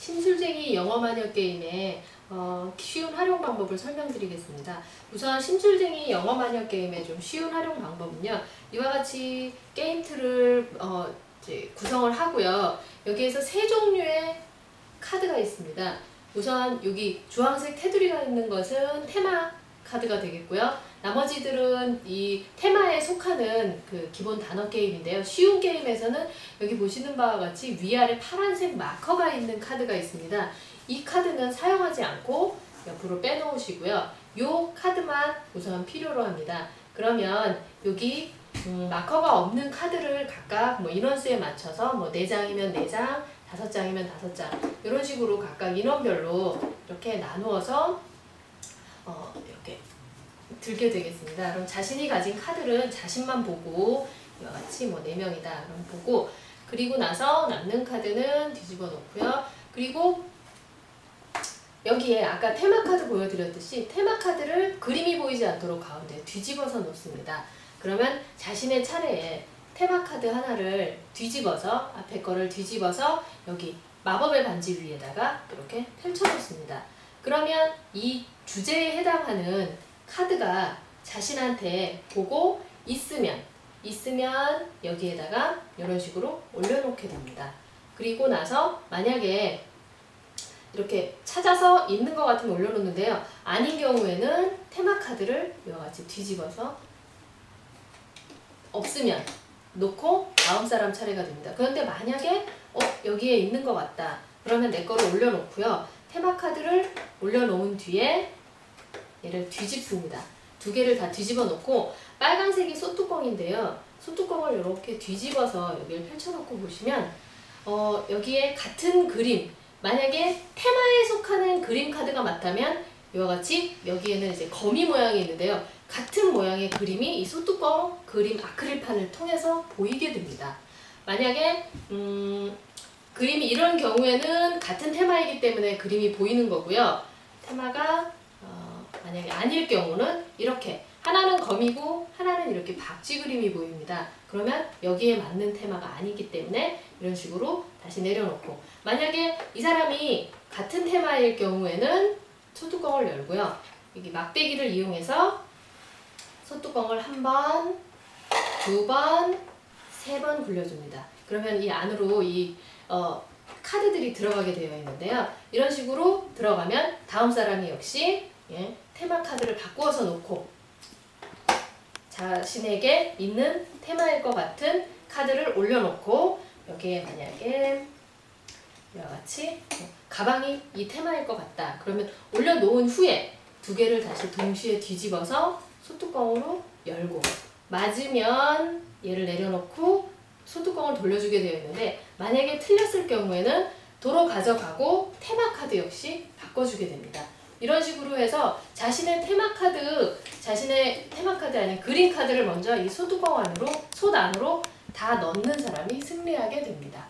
심술쟁이 영어 마녀 게임의 어, 쉬운 활용 방법을 설명드리겠습니다. 우선 심술쟁이 영어 마녀 게임의 좀 쉬운 활용 방법은요. 이와 같이 게임 틀을 어, 구성을 하고요. 여기에서 세 종류의 카드가 있습니다. 우선 여기 주황색 테두리가 있는 것은 테마 카드가 되겠고요. 나머지들은 이 테마에 속하는 그 기본 단어 게임인데요. 쉬운 게임에서는 여기 보시는 바와 같이 위아래 파란색 마커가 있는 카드가 있습니다. 이 카드는 사용하지 않고 옆으로 빼놓으시고요. 이 카드만 우선 필요로 합니다. 그러면 여기 음, 마커가 없는 카드를 각각 뭐 인원수에 맞춰서 뭐 4장이면 4장, 5장이면 5장 이런 식으로 각각 인원별로 이렇게 나누어서 들게 되겠습니다. 그럼 자신이 가진 카드는 자신만 보고 이와 같이 뭐 4명이다 그럼 보고 그리고 나서 남는 카드는 뒤집어 놓고요. 그리고 여기에 아까 테마 카드 보여드렸듯이 테마 카드를 그림이 보이지 않도록 가운데 뒤집어서 놓습니다. 그러면 자신의 차례에 테마 카드 하나를 뒤집어서 앞에 거를 뒤집어서 여기 마법의 반지 위에다가 이렇게 펼쳐놓습니다. 그러면 이 주제에 해당하는 카드가 자신한테 보고 있으면 있으면 여기에다가 이런 식으로 올려놓게 됩니다. 그리고 나서 만약에 이렇게 찾아서 있는 것 같으면 올려놓는데요. 아닌 경우에는 테마 카드를 이와 같이 뒤집어서 없으면 놓고 다음 사람 차례가 됩니다. 그런데 만약에 어 여기에 있는 것 같다. 그러면 내 거를 올려놓고요. 테마 카드를 올려놓은 뒤에 얘를 뒤집습니다. 두 개를 다 뒤집어 놓고 빨간색이 소뚜껑인데요. 소뚜껑을 이렇게 뒤집어서 여기를 펼쳐놓고 보시면 어, 여기에 같은 그림 만약에 테마에 속하는 그림 카드가 맞다면 이와 같이 여기에는 이제 거미 모양이 있는데요. 같은 모양의 그림이 이 소뚜껑 그림 아크릴판을 통해서 보이게 됩니다. 만약에 음, 그림이 이런 경우에는 같은 테마이기 때문에 그림이 보이는 거고요. 테마가 어, 만약에 아닐 경우는 이렇게 하나는 거미고 하나는 이렇게 박쥐 그림이 보입니다. 그러면 여기에 맞는 테마가 아니기 때문에 이런 식으로 다시 내려놓고 만약에 이 사람이 같은 테마일 경우에는 소뚜껑을 열고요. 여기 막대기를 이용해서 소뚜껑을 한 번, 두 번, 세 번 굴려줍니다. 그러면 이 안으로 이 어, 카드들이 들어가게 되어 있는데요. 이런 식으로 들어가면 다음 사람이 역시 예, 테마 카드를 바꾸어서 놓고 자신에게 있는 테마일 것 같은 카드를 올려놓고 여기에 만약에 이와 같이 가방이 이 테마일 것 같다. 그러면 올려놓은 후에 두 개를 다시 동시에 뒤집어서 소뚜껑으로 열고 맞으면 얘를 내려놓고 소뚜껑을 돌려주게 되어 있는데 만약에 틀렸을 경우에는 도로 가져가고 테마 카드 역시 바꿔주게 됩니다. 이런 식으로 해서 자신의 테마 카드, 자신의 테마 카드 아닌 그린 카드를 먼저 이 소뚜껑 안으로, 솥 안으로 다 넣는 사람이 승리하게 됩니다.